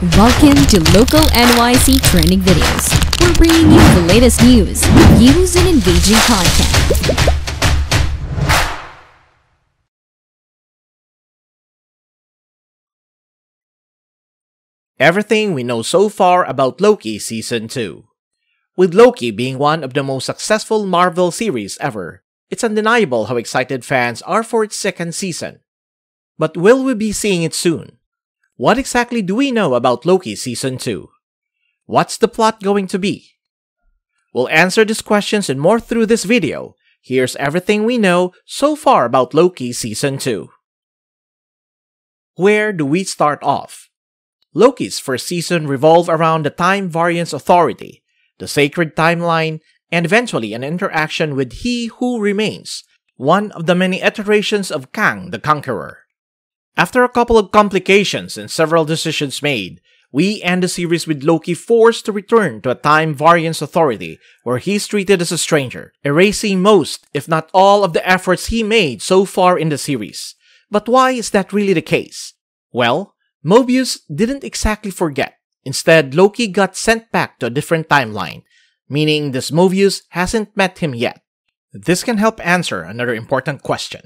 Welcome to Local NYC Trending Videos. We're bringing you the latest news, reviews, and engaging content. Everything we know so far about Loki Season 2. With Loki being one of the most successful Marvel series ever, it's undeniable how excited fans are for its second season. But will we be seeing it soon? What exactly do we know about Loki Season 2? What's the plot going to be? We'll answer these questions and more through this video. Here's everything we know so far about Loki Season 2. Where do we start off? Loki's first season revolved around the Time Variance Authority, the sacred timeline, and eventually an interaction with He Who Remains, one of the many iterations of Kang the Conqueror. After a couple of complications and several decisions made, we end the series with Loki forced to return to a Time Variance Authority where he's treated as a stranger, erasing most, if not all, of the efforts he made so far in the series. But why is that really the case? Well, Mobius didn't exactly forget. Instead, Loki got sent back to a different timeline, meaning this Mobius hasn't met him yet. This can help answer another important question.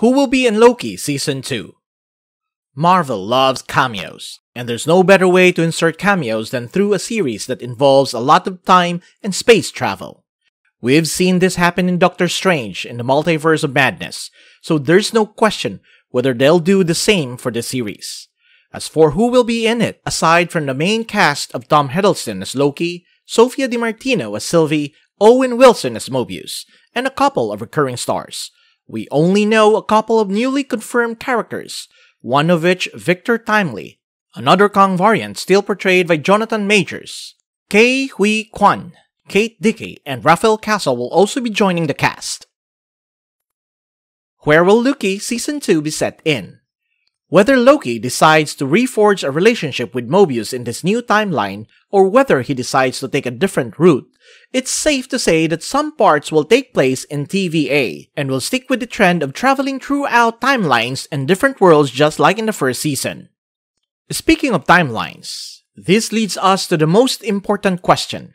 Who will be in Loki Season 2? Marvel loves cameos, and there's no better way to insert cameos than through a series that involves a lot of time and space travel. We've seen this happen in Doctor Strange in the Multiverse of Madness, so there's no question whether they'll do the same for the series. As for who will be in it, aside from the main cast of Tom Hiddleston as Loki, Sophia Di Martino as Sylvie, Owen Wilson as Mobius, and a couple of recurring stars, we only know a couple of newly confirmed characters, one of which Victor Timely, another Kang variant still portrayed by Jonathan Majors. Ke Hui Quan, Kate Dickie, and Raphael Casal will also be joining the cast. Where will Loki Season 2 be set in? Whether Loki decides to reforge a relationship with Mobius in this new timeline, or whether he decides to take a different route, it's safe to say that some parts will take place in TVA, and will stick with the trend of traveling throughout timelines and different worlds just like in the first season. Speaking of timelines, this leads us to the most important question.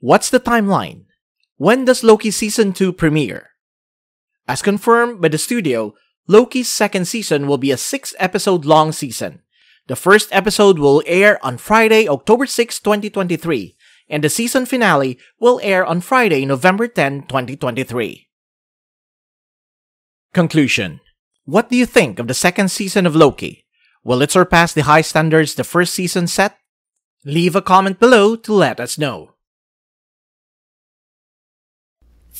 What's the timeline? When does Loki Season 2 premiere? As confirmed by the studio, Loki's second season will be a six episode long season. The first episode will air on Friday, October 6, 2023, and the season finale will air on Friday, November 10, 2023. Conclusion What do you think of the second season of Loki? Will it surpass the high standards the first season set? Leave a comment below to let us know.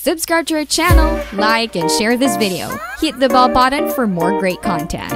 Subscribe to our channel, like, and share this video. Hit the bell button for more great content.